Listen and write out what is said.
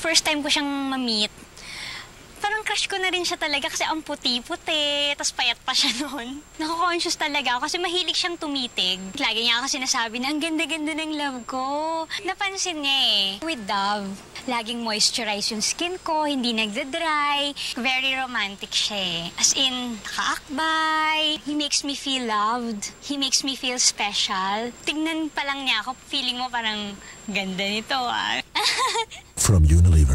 first time ko siyang ma-meet, parang crush ko na rin siya talaga kasi ang puti-puti, tapos payat pa siya noon. Nako-conscious talaga ako kasi mahilig siyang tumitig. Lagi niya ako sinasabi na ang ganda-ganda ng love ko. Napansin niya eh. With Dove, laging moisturize yung skin ko, hindi nagda-dry. Very romantic siya eh. As in, nakaakbay. He makes me feel loved. He makes me feel special. Tignan pa lang niya ako, feeling mo parang ganda nito ah. From Unilever.